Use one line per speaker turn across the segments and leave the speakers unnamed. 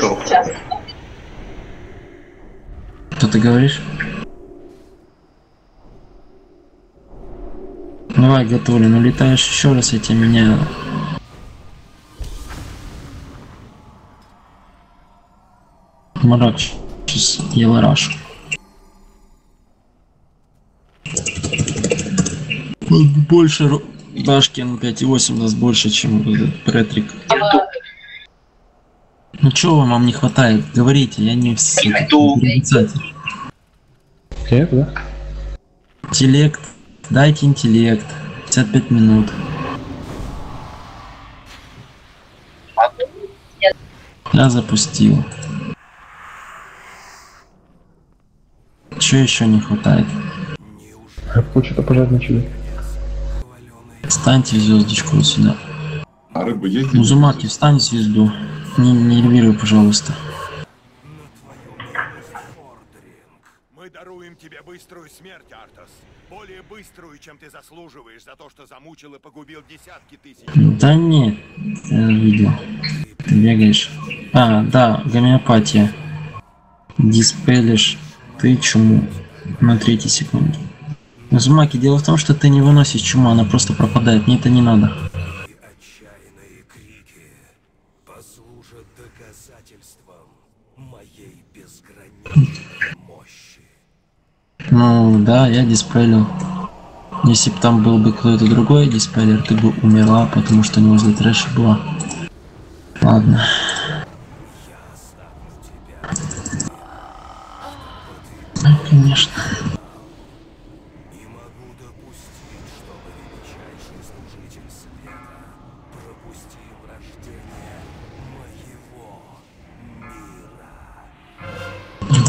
готов.
Что ты говоришь? Давай, готовлен. Улетаешь еще раз, я тебя меняю. Марак сейчас Елараш. Больше ру- Дашкин 5.8 нас больше, чем этот Претрик. Ну чего вам, вам не хватает? Говорите, я не прорицатель.
Окей, да?
Интеллект. Дайте интеллект. 55 минут. Я запустил. Че еще не хватает?
Рыбку что-то пожать начали.
Встаньте в звездочку вот сюда.
А рыба есть?
Музумаки, встань в звезду. Не, не нервируй, пожалуйста.
Мы даруем тебе быструю смерть, Артас. Более быструю, чем ты заслуживаешь за то, что замучил и погубил десятки тысяч.
Да нет, я видел. Ты бегаешь. А, да, гомеопатия. Диспелишь ты чуму на третьей секунде. Музумаки, дело в том, что ты не выносишь чуму, она просто пропадает. Мне это не надо. Ну да, я диспелил. Если бы там был бы кто-то другой диспеллер, ты бы умерла, потому что него возле трэша была. Ладно. Ну, конечно.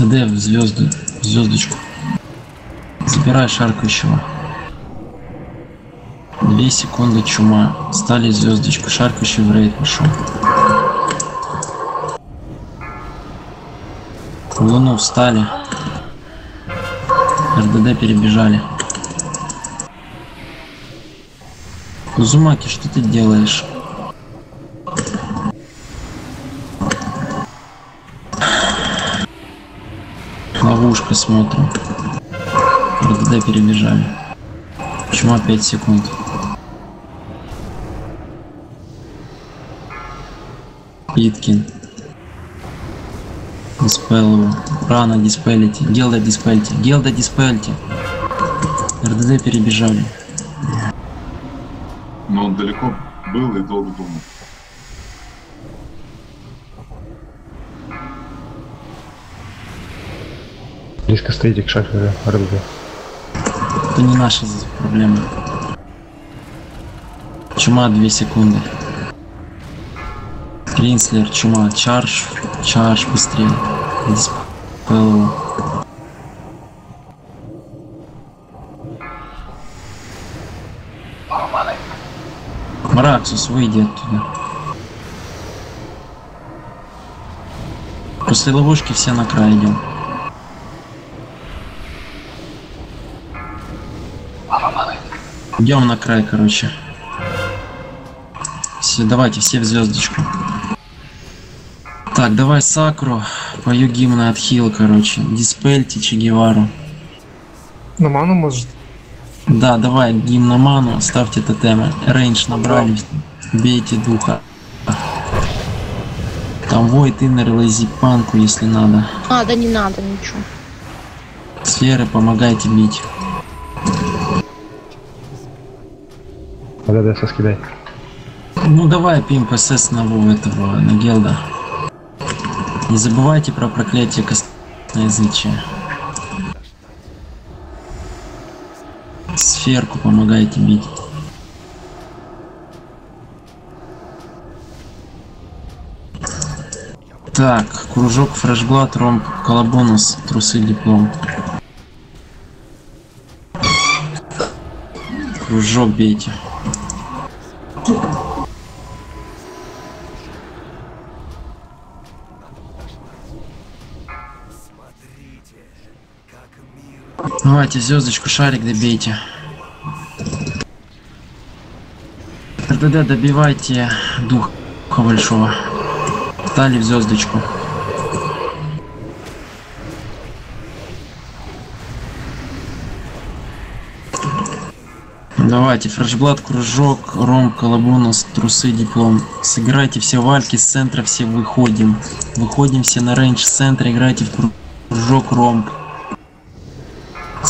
ДД в звезду, в звездочку. Забирай шаркающего. Две секунды чума. Стали звездочку. Шаркающий в рейд пошел. Луну встали. РДД перебежали. Кузумаки, что ты делаешь? Ловушка смотрим. РДД перебежали. Почему 5 секунд? Питкин. Диспел его. Рано диспелите. Гелда диспельте. Гелда диспельте. РДД перебежали.
Но он далеко был и долго думал.
Стоите к шахтеру рыбы.
Это не наша проблема. Чума 2 секунды. Кринслер, чума, чарж, чарж быстрее. Диспел его. Мараксус, выйди оттуда. После ловушки все на край идем. Идем на край, короче. Все, давайте, все в звездочку. Так, давай Сакру, пою гимн от Хил, короче. Диспельте Че Гевару.
На ману может.
Да, давай, гимн на ману, ставьте тотемы. Рейндж набрали, бейте духа. Там войт иннер лейзи панку, если надо.
А, да не надо ничего.
Сферы, помогайте бить.
АДД соскидай.
Ну давай пимп СС на Вов этого, на Гелда. Не забывайте про проклятие косноязычия. Сферку помогайте бить. Так, кружок, фрешблат, ромб, колобонус, трусы, диплом. Кружок бейте. Давайте звездочку шарик добейте. РДД добивайте духа большого. Стали в звездочку. Давайте, фрешблат, кружок, ром, колобонус, трусы, диплом. Сыграйте все вальки, с центра все выходим. Выходим все на рейндж, с центра играйте в кружок, ромб.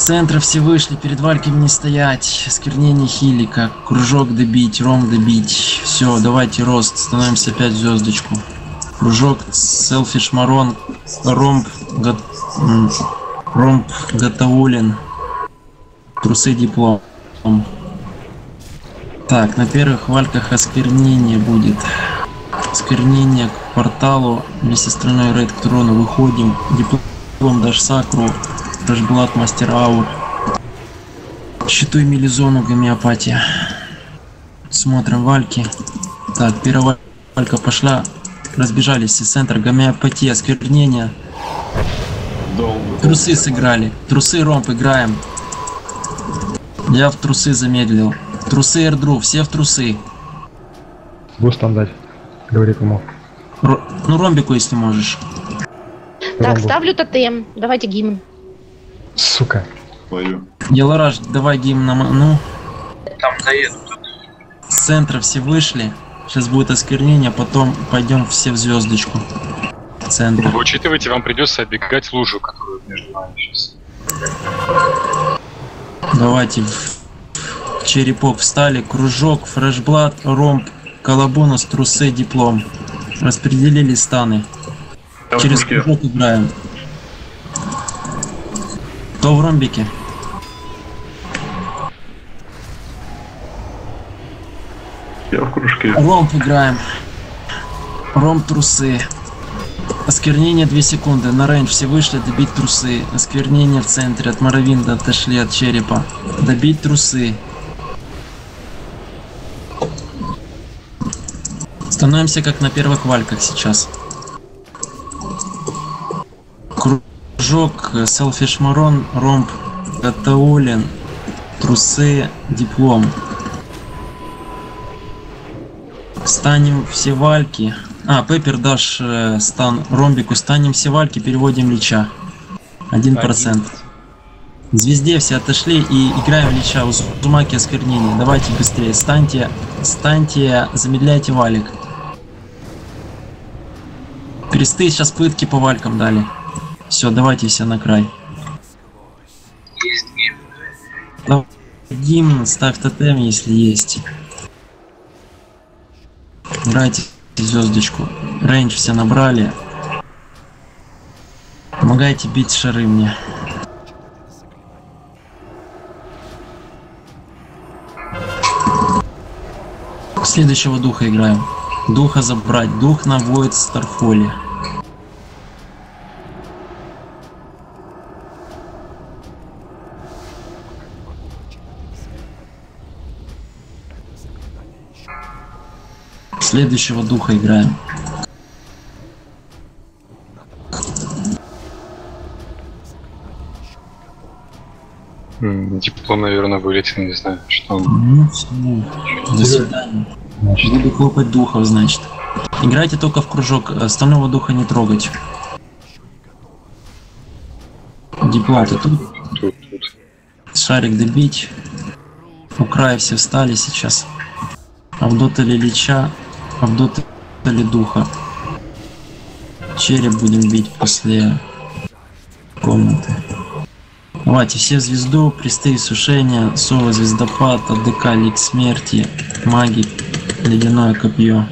Центра все вышли, перед вальками не стоять. Сквернение хилика, кружок добить, ром добить. Все, давайте рост, становимся опять звездочку. Кружок, селфиш марон, ромб, го- ромб готовулен. Трусы диплом. Так, на первых вальках осквернение будет. Осквернение к порталу вместе с страной рейд к трону выходим. Диплом дашь сакру. Фрешблат мастер аур. Щитуй мелизону гомеопатия. Смотрим вальки. Так, первая валька пошла. Разбежались из центра гомеопатия, осквернение. Трусы сыграли. Трусы ромп играем. Я в трусы замедлил. Трусы эрдру, все в трусы.
Буст там дать. Говори кому.
Ро- ну ромбику, если можешь.
Так,
Ромбу.
ставлю тотем. Давайте гимн.
Сука.
Твою.
Елараш, давай гимн на ма- ну. С центра все вышли. Сейчас будет осквернение, потом пойдем все в звездочку. Центр.
Вы учитываете, вам придется оббегать лужу, которую между нами сейчас.
Давайте в в черепок встали. Кружок, фрешблат, ромб, колобонус, трусы, диплом. Распределили станы. Через кружок играем. Кто в ромбике?
Я в кружке.
Ромб играем. Ромб трусы. Осквернение 2 секунды. На рейндж все вышли, добить трусы. Осквернение в центре. От Моровинда отошли от черепа. Добить трусы. Становимся как на первых вальках сейчас. Кружок, селфиш марон, ромб, гатаулин, трусы, диплом. Станем все вальки. А, Пеппер дашь э, стан ромбику. Станем все вальки, переводим лича. Один процент. Звезде все отошли и играем лича. Узумаки осквернение. Давайте быстрее. Станьте, станьте, замедляйте валик. Кресты сейчас пытки по валькам дали. Все, давайте все на край. Давай, Гимн, ставь тотем, если есть. Играйте звездочку. Рейндж все набрали. Помогайте бить шары мне. Следующего духа играем. Духа забрать. Дух наводит Старфоли. Следующего духа играем.
Диплом, наверное, вылетел, не знаю, что он.
Ну, всё. До свидания.
Значит,
Буду хлопать духов, значит. Играйте только в кружок, остального духа не трогать. Диплом, ты тут?
Тут, тут.
Шарик добить. У края все встали сейчас. Обдотали лича, обдотали духа. Череп будем бить после комнаты. Давайте все звезду, присты и сушения, Сова звездопад, АДК, лик смерти, магик, ледяное копье.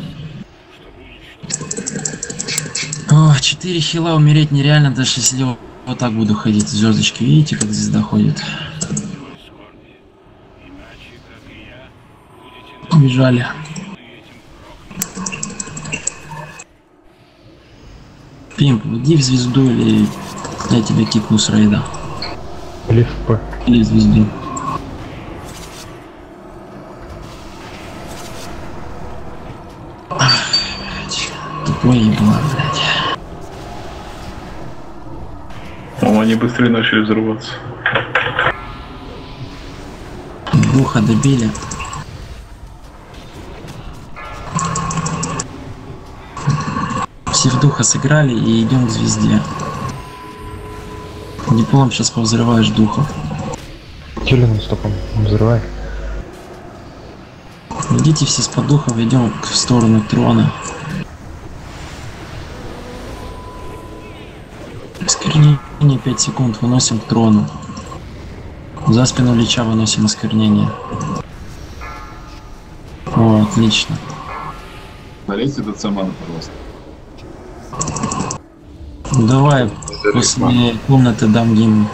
О, 4 хила умереть нереально, даже если вот так буду ходить. Звездочки, видите, как звезда ходит? Бежали. Пимп, иди в звезду или я тебя кикну с рейда.
Лиф П.
Или в звезду. Тупой еблан, блядь.
О, они быстрее начали взрываться.
Духа добили. Все в духа сыграли и идем к звезде. Диплом сейчас повзрываешь духов.
Телен стопом. Взрывай.
Идите все с подухом, ведем в сторону трона. Осквернение 5 секунд, выносим к трону. За спину Лича выносим осквернение. О, отлично.
Налейте ДЦ мана, пожалуйста.
Давай после комнаты дам гимн.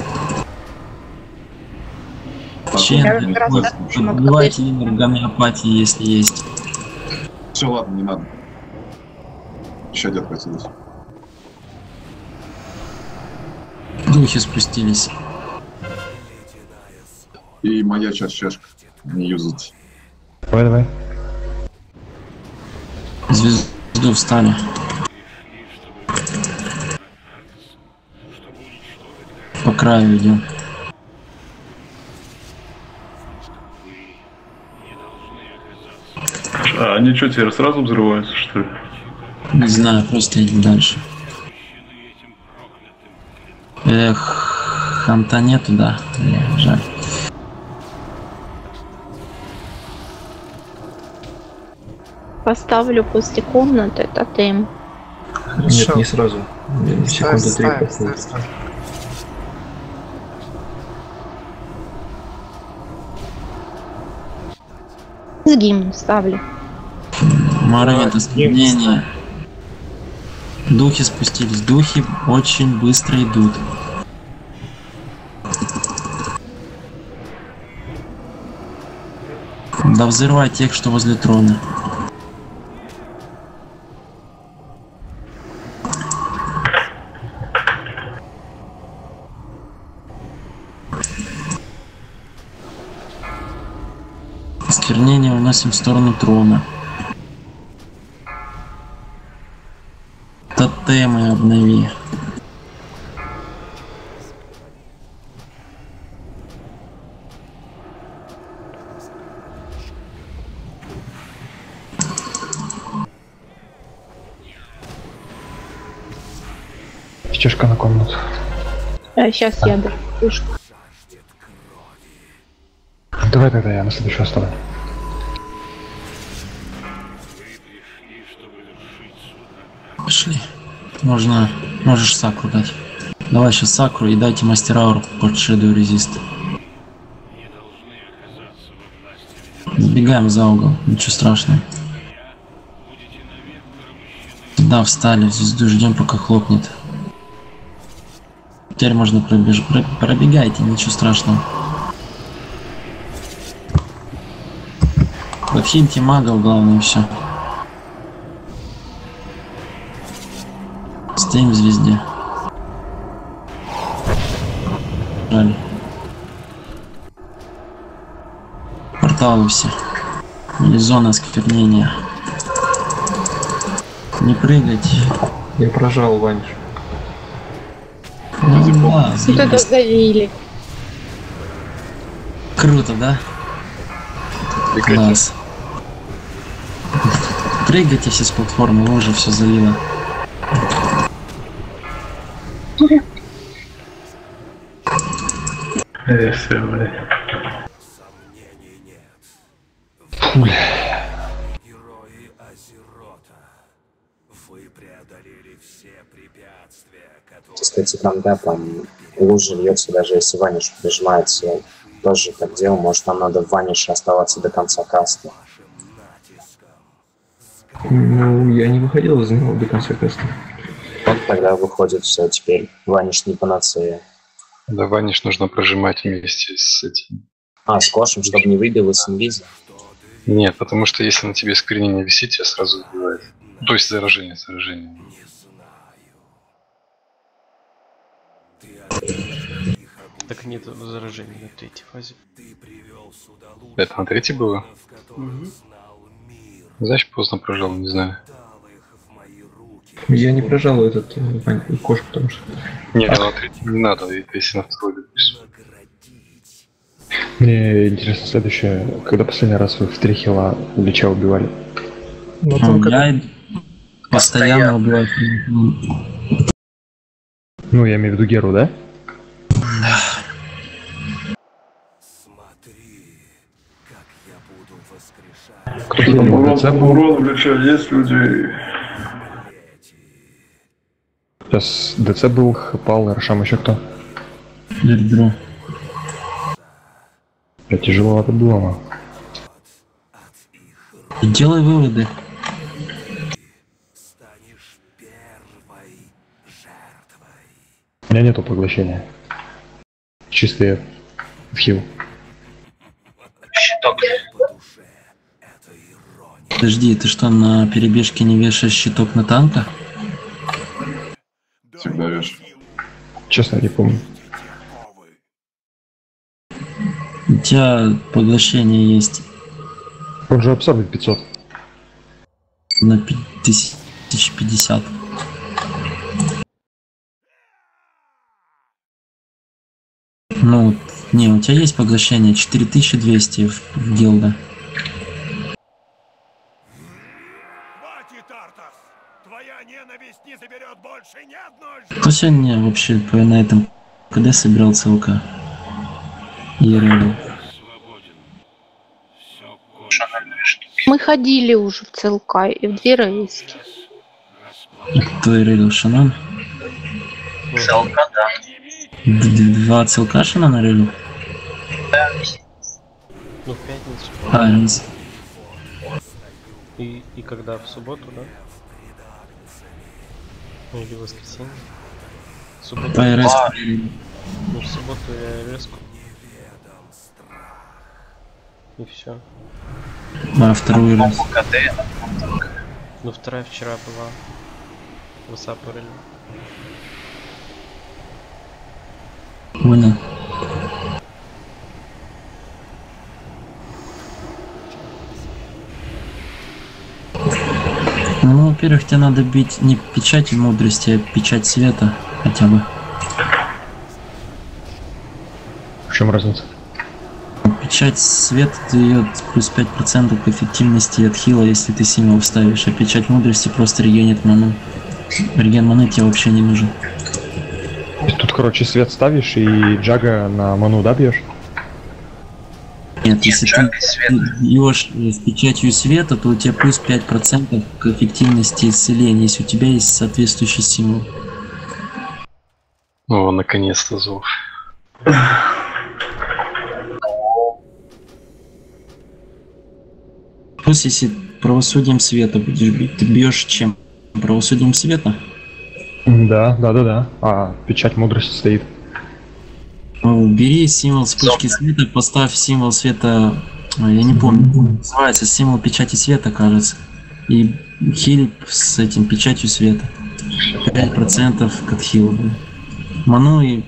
Почему
подбивайте инер гомеопатии, если есть.
Все, ладно, не надо. Еще дед хотелось.
Духи спустились.
И моя час чашка. Не юзать.
Давай, давай.
Звезду встали. Краю идем.
А они что, теперь сразу взрываются, что ли?
Не знаю, просто идем дальше. Эх, ханта нету, да. Бля, жаль.
Поставлю после комнаты тотем.
Хорошо.
сразу.
Ставь, ставь, ставь, ставь.
С гимн ставлю.
Моровит осквернение. Духи спустились. Духи очень быстро идут. Да взрывай тех, что возле трона. Уносим в сторону трона. Тотемы обнови.
Чешка на комнату.
сейчас я дам пушку.
Давай тогда я на следующую оставлю.
Можно, можешь сакру дать. Давай сейчас сакру и дайте мастер ауру под Shadow Resist. Сбегаем за угол, ничего страшного. Да, встали, в звезду ждем, пока хлопнет. Теперь можно пробежать. Пробегайте, ничего страшного. Подхиньте магов, главное, все. Стоим в звезде. Жаль. Порталы все. Или зона осквернения. Не прыгать.
Я прожал Ваниш.
Ну, да,
Вот это завили.
Круто, да? Класс. Прыгайте все с платформы, уже все залило.
Все, блядь.
Герои Азерота, вы преодолели все препятствия, которые...
кстати, там, да, там лужа льется, даже если Ваниш прижимается, я тоже так делал, может нам надо в Ванише оставаться до конца каста.
Ну, я не выходил из него до конца каста.
Вот тогда выходит все, теперь Ваниш не панацея.
Да, Ваниш нужно прожимать вместе с этим.
А, с Кошем, чтобы не выбил из инвиза.
Нет, потому что если на тебе скринение висит, тебя сразу убивает. То есть заражение, заражение.
Так нет заражения на третьей фазе.
Это на третьей было? Значит, поздно прожал, не знаю.
Я не прожал этот э, Вань, кош, потому что
Нет, на третьей не надо, если на второй допустим.
мне интересно следующее, когда последний раз вы в три хила Лича убивали.
Ну,
Ну,
там как-
я постоянно убиваю.
Ну, я имею в виду Геру, да? ДЦ был.
урон влеча, есть люди.
Сейчас ДЦ был, Хапал, Рошам, еще кто?
Дердру.
Да, тяжеловато было,
делай выводы.
У меня нету поглощения. Чистые в хил.
Щиток.
Подожди, ты что, на перебежке не вешаешь щиток на танка?
Всегда вешаю.
Честно, не помню.
У тебя поглощение есть
Он же абсорбит 500.
на пи- тысяч пятьдесят. Ну, вот, не, у тебя есть поглощение 4200 в, в гилда.
Хватит, Артас! Твоя ненависть не заберет больше ни одной
Кто сегодня вообще по- на этом когда собирал ЦЛК? ЕРЛ.
Мы ходили уже в ЦЛК и в две рейски.
Кто ЕРЛ? Шанон?
Целка, да.
Д- д- Два ЦЛК Шанона релил?
Ну, в пятницу.
А.
И, и когда? В субботу, да? Или воскресенье? В субботу.
РС.
Ну, в субботу я резку. И все.
А, вторую раз.
Ну, вторая вчера была. WhatsApp релил.
Понял. Ну, во-первых, тебе надо бить не печатью мудрости, а печать света хотя бы.
В чем разница?
Печать света дает плюс 5% к эффективности от хила, если ты символ вставишь, а печать мудрости просто регенит ману. Реген маны тебе вообще не нужен.
Тут, короче, свет ставишь и Джага на ману, да, бьешь?
Нет, если ты бьешь э, с печатью света, то у тебя плюс 5% к эффективности исцеления, если у тебя есть соответствующий символ.
О, наконец-то зов.
Плюс, если правосудием света будешь бить, ты бьешь чем? Правосудием света?
Да, да, да, да. А печать мудрости стоит.
Ну, Бери символ вспышки света, поставь символ света, а, я не помню, как называется, символ печати света, кажется. И хили с этим печатью света. 5% к отхилу. блин. Ману и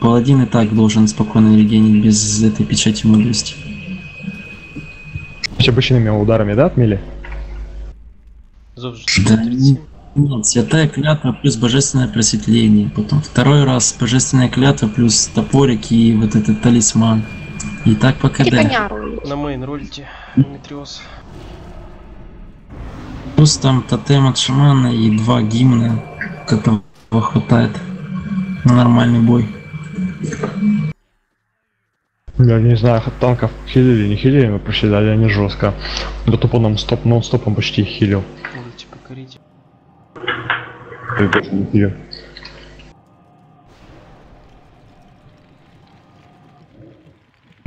паладин и так должен спокойно регенить без этой печати мудрости.
С обычными ударами, да, отмели?
Да
37.
Нет, святая клятва плюс божественное просветление. Потом второй раз божественная клятва плюс топорик и вот этот талисман. И так по
И
КД.
коня рулить.
На мейн ролите. Метриос.
Плюс там тотем от шамана и два гимна, которого хватает на нормальный бой.
Я не знаю, танков хилили, не хилили, мы проседали они жестко. Да тупо нам стоп, нон-стопом почти их хилил.
Можете покорить.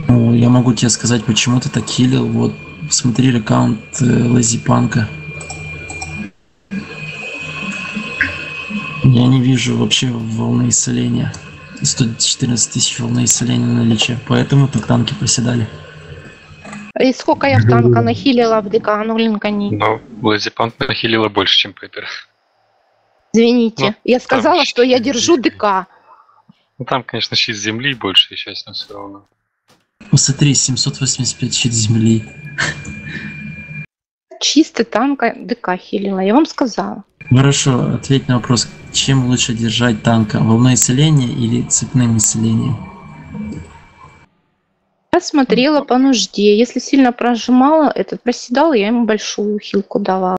Ну, я могу тебе сказать, почему ты так хилил. Вот, смотри аккаунт э, Лазипанка. Я не вижу вообще волны исцеления. 114 тысяч волны исцеления на наличие. Поэтому так танки проседали.
И сколько я в танка нахилила в ДК, ну блин, кони.
Но Лазипанк нахилила больше, чем Пеппер.
Извините.
Ну,
я сказала,
там
что я держу. ДК.
Ну там, конечно, щит земли больше сейчас, но все равно.
Посмотри, 785 щит земли.
Чисто танка ДК хилила, я вам сказала.
Хорошо, ответь на вопрос, чем лучше держать танка? Волной исцеления или цепным исцелением?
Я смотрела по нужде. Если сильно прожимала, этот проседал, я ему большую хилку давала.